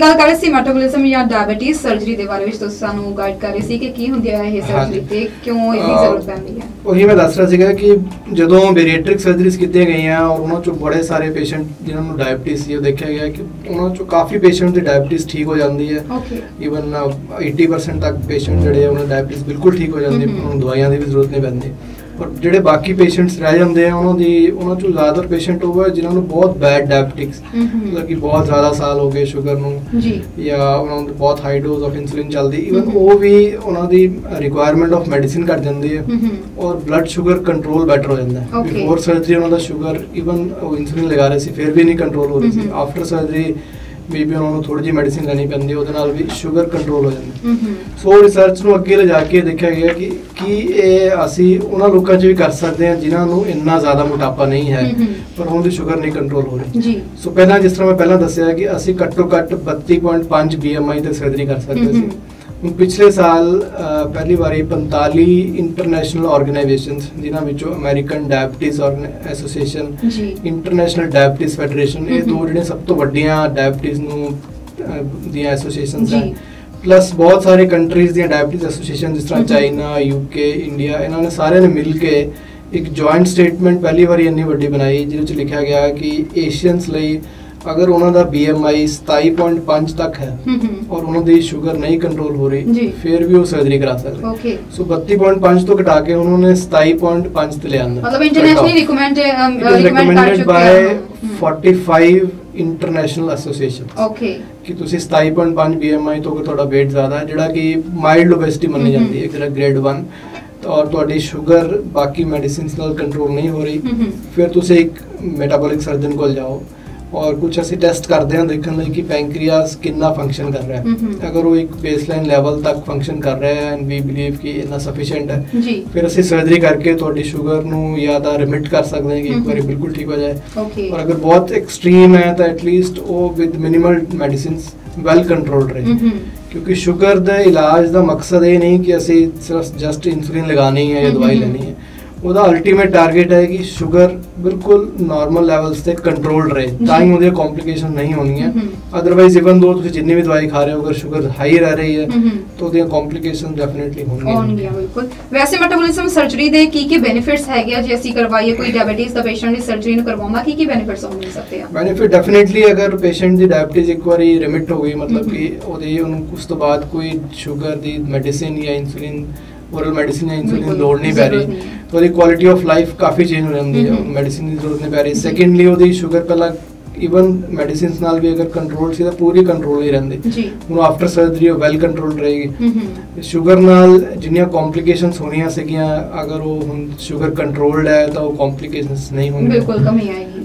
ਗੱਲ ਕਰ ਰਹੇ ਸੀ ਮੈਟਾਬੋਲਿਜ਼ਮ ਜਾਂ ਡਾਇਬੀਟੀਜ਼ ਸਰਜਰੀ ਦੇ ਬਾਰੇ ਵਿੱਚ। ਤੁਸੀਂ ਸਾਨੂੰ ਗਾਈਡ ਕਰ ਰਹੇ ਸੀ ਕਿ ਕੀ ਹੁੰਦੀ ਹੈ ਇਹ ਸਰਜਰੀ। ਤੇ ਕਿਉਂ ਇਹਦੀ ਜ਼ਰੂਰਤ ਪੈਂਦੀ ਹੈ? ਉਹੀ ਮੈਂ ਦੱਸ ਰਿਹਾ ਸੀਗਾ ਕਿ ਜਦੋਂ ਬੇਰੀਐਟ੍ਰਿਕ ਸਰਜਰੀਜ਼ ਕੀਤੀਆਂ ਗਈਆਂ ਔਰ ਉਹਨਾਂ ਚੋਂ ਬੜੇ ਸਾਰੇ ਪੇਸ਼ੈਂਟ ਜਿਨ੍ਹਾਂ ਨੂੰ ਡਾਇਬੀਟੀਜ਼ ਸੀ ਉਹ ਦੇਖਿਆ ਗਿਆ ਕਿ ਉਹਨਾਂ ਚੋਂ ਕਾਫੀ ਪੇਸ਼ੈਂਟ ਦੀ ਡਾਇਬੀਟੀਜ਼ ਠੀਕ ਹੋ ਜਾਂਦੀ ਹੈ। ਓਕੇ ਈਵਨ 80% ਤੱਕ ਪੇਸ਼ੈਂਟ ਜਿਹੜੇ ਉਹਨਾਂ ਡਾਇਬੀਟੀਜ਼ ਬਿਲਕੁਲ ਠੀਕ ਹੋ ਜਾਂਦੀ। ਉਹਨਾਂ ਨੂੰ ਦਵਾਈਆਂ ਦੀ ਵੀ ਜ਼ਰੂਰਤ ਨਹੀਂ ਪੈਂਦੀ। ਪਰ ਜਿਹੜੇ ਬਾਕੀ ਪੇਸ਼ੈਂਟਸ ਰਹਿ ਜਾਂਦੇ ਆ ਉਹਨਾਂ ਦੀ ਉਹਨਾਂ ਚੋਂ ਜ਼ਿਆਦਾਤਰ ਪੇਸ਼ੈਂਟ ਉਹ ਹੈ ਜਿਨ੍ਹਾਂ ਨੂੰ ਬਹੁਤ ਬੈਡ ਡਾਇਬੀਟਿਕਸ ਮਤਲਬ ਕਿ ਬਹੁਤ ਜ਼ਿਆਦਾ ਸਾਲ ਹੋ ਗਏ ਸ਼ੂਗਰ ਨੂੰ ਜੀ ਜਾਂ ਉਹਨਾਂ ਨੂੰ ਬਹੁਤ ਹਾਈ ਡੋਜ਼ ਆਫ ਇਨਸੂਲਿਨ ਚੱਲਦੀ ਹਮਮ। ਉਹ ਵੀ ਉਹਨਾਂ ਦੀ ਰਿਕੁਆਇਰਮੈਂਟ ਆਫ ਮੈਡੀਸਿਨ ਘਟ ਜਾਂਦੀ ਹੈ ਔਰ ਬਲੱਡ ਸ਼ੂਗਰ ਕੰਟਰੋਲ ਬੈਟਰ ਹੋ ਜਾਂਦਾ ਹੈ. ਬਿਫੋਰ ਸਰਜਰੀ ਉਹਨਾਂ ਦਾ ਸ਼ੂਗਰ ਈਵਨ ਉਹ ਇਨਸੂਲਿਨ ਲਗਾ ਰਹੇ ਸੀ ਫਿਰ ਵੀ ਨਹੀਂ ਕੰਟਰੋਲ ਹੋ ਰਹੀ ਸੀ। ਆਫਟਰ ਸਰਜਰੀ ਮੇਬੀ ਉਹਨਾਂ ਨੂੰ ਥੋੜੀ ਜਿਹੀ ਮੈਡੀਸਿਨ ਲੈਣੀ ਪੈਂਦੀ ਉਹਦੇ ਨਾਲ ਵੀ ਸ਼ੂਗਰ ਕੰਟਰੋਲ ਹੋ ਜਾਂਦਾ। ਸੋ ਰਿਸਰਚ ਨੂੰ ਅੱਗੇ ਲਿਜਾ ਕੇ ਦੇਖਿਆ ਗਿਆ ਕਿ ਕੀ ਇਹ ਅਸੀਂ ਉਹਨਾਂ ਲੋਕਾਂ 'ਚ ਵੀ ਕਰ ਸਕਦੇ ਹਾਂ ਜਿਨ੍ਹਾਂ ਨੂੰ ਇੰਨਾ ਜ਼ਿਆਦਾ ਮੋਟਾਪਾ ਨਹੀਂ ਹੈ। ਪਰ ਉਹਨਾਂ ਦੀ ਸ਼ੂਗਰ ਨਹੀਂ ਕੰਟਰੋਲ ਹੋ ਰਹੀ। ਸੋ ਪਹਿਲਾਂ ਜਿਸ ਤਰ੍ਹਾਂ ਮੈਂ ਪਹਿਲਾਂ ਦੱਸਿਆ ਕਿ ਅਸੀਂ ਘੱਟੋ ਘੱਟ 32.5 BMI ਤੇ ਸਰਜਰੀ ਕਰ ਸਕਦੇ ਸੀ। ਪਿਛਲੇ ਸਾਲ ਪਹਿਲੀ ਵਾਰੀ 45 ਇੰਟਰਨੈਸ਼ਨਲ ਆਰਗੇਨਾਈਜੇਸ਼ਨਸ ਜਿਨ੍ਹਾਂ ਵਿੱਚੋਂ American diabetes association international diabetes federation ਇਹ ਦੋ। ਜਿਹੜੀਆਂ ਸਭ ਤੋਂ ਵੱਡੀਆਂ ਡਾਇਬੀਟੀਜ਼ ਨੂੰ ਦੀਆਂ ਐਸੋਸੀਏਸ਼ਨਸ। ਹਨ ਪਲੱਸ ਬਹੁਤ ਸਾਰੇ ਕੰਟਰੀਜ਼ ਦੀਆਂ ਡਾਇਬੀਟੀਜ਼ ਐਸੋਸੀਏਸ਼ਨ ਜਿਸ ਤਰ੍ਹਾਂ। ਚਾਈਨਾ ਯੂਕੇ ਇੰਡੀਆ ਇਹਨਾਂ ਨੇ ਸਾਰਿਆਂ ਨੇ ਮਿਲ ਕੇ ਇੱਕ ਜੁਆਇੰਟ ਸਟੇਟਮੈਂਟ ਪਹਿਲੀ ਵਾਰੀ ਇੰਨੀ ਵੱਡੀ ਬਣਾਈ ਜਿਹਦੇ ਵਿੱਚ ਲਿਖਿਆ ਗਿਆ ਕਿ ਏਸ਼ੀਅਨਸ ਲਈ ਅਗਰ ਉਹਨਾਂ ਦਾ BMI 27.5 ਤੱਕ ਹੈ ਔਰ ਉਹਨਾਂ ਦੀ ਸ਼ੂਗਰ ਨਹੀਂ ਕੰਟਰੋਲ ਹੋ। ਰਹੀ ਫਿਰ ਵੀ ਉਹ ਸਰਜਰੀ ਕਰਾ ਸਕਦੇ ਓਕੇ ਸੋ 32.5 ਤੋਂ ਘਟਾ ਕੇ ਉਹਨਾਂ ਨੇ 27.5 ਤੇ ਲਿਆਂਦਾ ਮਤਲਬ ਇੰਟਰਨੈਸ਼ਨਲੀ ਰਿਕਮੈਂਡ ਰਿਕਮੈਂਡ ਕਰ recommended ਚੁੱਕੇ by 45 ਇੰਟਰਨੈਸ਼ਨਲ ਐਸੋਸੀਏਸ਼ਨਸ ਓਕੇ ਕਿ ਤੁਸੀਂ 27.5 BMI ਤੋਂ ਤੁਹਾਡਾ weight ਜ਼ਿਆਦਾ ਹੈ ਜਿਹੜਾ ਕਿ ਮਾਈਲਡ ਓਬੈਸਿਟੀ ਮੰਨੀ। ਜਾਂਦੀ ਹੈ ਜਿਹੜਾ ਗ੍ਰੇਡ 1 ਔਰ ਤੁਹਾਡੀ ਸ਼ੂਗਰ ਬਾਕੀ ਮੈਡੀਸਿਨਸ ਨਾਲ ਕੰਟਰੋਲ ਨਹੀਂ ਹੋ ਰਹੀ। ਫਿਰ ਤੁਸੀਂ ਇੱਕ ਮੈਟਾਬੋਲਿਕ ਸਰਜਨ ਕੋਲ ਜਾਓ। ਔਰ ਕੁਝ ਅਸੀਂ ਟੈਸਟ ਕਰਦੇ ਹਾਂ ਦੇਖਣ ਲਈ ਕਿ ਪੈਂਕਰੀਆਸ ਕਿੰਨਾ ਫੰਕਸ਼ਨ ਕਰ ਰਿਹਾ। ਹੈ। ਅਗਰ ਉਹ ਇੱਕ ਬੇਸਲਾਈਨ ਲੈਵਲ ਤੱਕ ਫੰਕਸ਼ਨ ਕਰ ਰਿਹਾ ਹੈ ਐਂਡ ਵੀ ਬਲੀਵ ਕਿ ਇਨਾ ਸਫੀਸ਼ੀਐਂਟ ਹੈ ਫਿਰ ਅਸੀਂ ਸਰਜਰੀ ਕਰਕੇ ਤੁਹਾਡੀ ਸ਼ੂਗਰ ਨੂੰ ਜਾਂ ਤਾਂ ਰਿਮਿਟ ਕਰ ਸਕਦੇ ਹਾਂ ਕਿ ਇੱਕ। ਵਾਰੀ ਬਿਲਕੁਲ ਠੀਕ ਹੋ ਜਾਏ। ਔਰ ਅਗਰ ਬਹੁਤ ਐਕਸਟ੍ਰੀਮ ਹੈ ਤਾਂ ਐਟਲੀਸਟ ਉਹ with minimal medicines well controlled ਰਹੇ। ਕਿਉਂਕਿ ਸ਼ੂਗਰ ਦਾ ਇਲਾਜ ਦਾ ਮਕਸਦ ਇਹ ਨਹੀਂ ਕਿ ਅਸੀਂ ਸਿਰਫ ਜਸਟ ਇਨਸੂਲਿਨ ਲਗਾਣੀ ਹੈ ਜਾਂ ਦਵਾਈ। ਲੈਣੀ ਹੈ। ਉਹਦਾ ਅਲਟੀਮੇਟ ਟਾਰਗੇਟ ਹੈ ਕਿ ਸ਼ੂਗਰ ਬਿਲਕੁਲ ਨਾਰਮਲ ਲੈਵਲਸ ਤੇ ਕੰਟਰੋਲਡ ਰਹੇ ਤਾਂ ਹੀ ਜੀ। ਉਹਦੀਆਂ ਕੰਪਲਿਕੇਸ਼ਨ ਨਹੀਂ ਹਮਮ। ਅਦਰਵਾਈਜ਼ ਇਵਨ ਦੋ ਤੁਸੀਂ ਜਿੰਨੀ ਵੀ ਦਵਾਈ ਖਾ ਰਹੇ ਹੋ ਅਗਰ ਸ਼ੂਗਰ ਹਾਈ ਰਹਿ ਰਹੀ ਹੈ। ਤਾਂ ਉਹਦੀਆਂ ਕੰਪਲਿਕੇਸ਼ਨ ਡੈਫੀਨਿਟਲੀ ਹੋਣਗੀਆਂ ਹੋਣਗੀਆਂ ਬਿਲਕੁਲ ਵੈਸੇ ਮੈਟਾਬੋਲਿਜ਼ਮ ਸਰਜਰੀ ਦੇ ਕੀ ਕੀ ਬੈਨੀਫਿਟਸ ਹੈਗੇ ਆ ਜੇ ਅਸੀਂ ਕਰਵਾਈਏ ਕੋਈ ਡਾਇਬੀਟੀਜ਼ ਦਾ ਪੇਸ਼ੈਂਟ ਦੀ ਸਰਜਰੀ ਨੂੰ ਕਰਵਾਉਂਦਾ ਕੀ ਕੀ ਬੈਨੀਫਿਟਸ ਹੋ ਸਕਦੇ ਆ ਬੈਨੀਫਿਟ ਡੈਫੀਨਿਟਲੀ ਅਗਰ ਪੇਸ਼ੈਂਟ ਦੀ ਡਾਇਬੀਟੀਜ਼ ਇੱਕ ਵਾਰੀ ਰਿਮਿਟ ਹੋ ਗਈ ਮਤਲਬ। ਕਿ ਉਹਦੀ ਉਹਨੂੰ ਉਸ ਤੋਂ ਬਾਅਦ ਕੋਈ ਸ਼ੂਗਰ ਦੀ ਮੈਡੀਸਿਨ ਜਾਂ ਇਨਸੂਲਿਨ ਓਰਲ ਮੈਡੀਸਿਨ ਜਾਂ ਇਨਸੂਲਿਨ ਬਿਲਕੁਲ, ਲੋੜ ਨਹੀਂ ਪੈ ਰਹੀ। ਤਾਂ ਉਹਦੀ ਕੁਆਲਿਟੀ ਆਫ ਲਾਈਫ ਕਾਫੀ ਚੇਂਜ ਹੋ ਜਾਂਦੀ ਹੈ। ਮੈਡੀਸਿਨ ਦੀ ਜ਼ਰੂਰਤ ਨਹੀਂ ਪੈ ਰਹੀ। ਸੈਕੰਡਲੀ ਉਹਦੀ ਸ਼ੂਗਰ ਪਹਿਲਾਂ ਇਵਨ ਮੈਡੀਸਿਨਸ ਨਾਲ ਵੀ ਅਗਰ ਕੰਟਰੋਲ ਸੀ ਤਾਂ ਪੂਰੀ ਕੰਟਰੋਲ ਹੀ ਰਹਿੰਦੀ। ਜੀ। ਹੁਣ ਆਫਟਰ ਸਰਜਰੀ ਉਹ ਵੈਲ ਕੰਟਰੋਲਡ ਰਹੇਗੀ। ਸ਼ੂਗਰ ਨਾਲ ਜਿੰਨੀਆਂ ਕੰਪਲਿਕੇਸ਼ਨਸ ਹੋਣੀਆਂ ਸੀਗੀਆਂ ਅਗਰ ਉਹ ਹੁਣ ਸ਼ੂਗਰ ਕੰਟਰੋਲਡ ਹੈ ਤਾਂ ਉਹ ਕੰਪਲਿਕੇਸ਼ਨਸ ਨਹੀਂ ਹੋਣਗੀਆਂ ਬਿਲਕੁਲ ਕਮੀ ਆਏਗੀ।